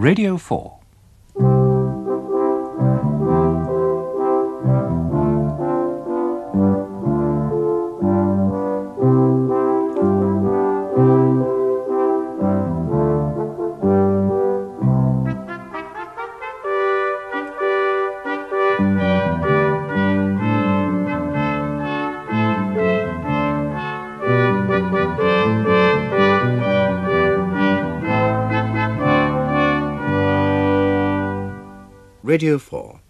Radio 4. Radio 4.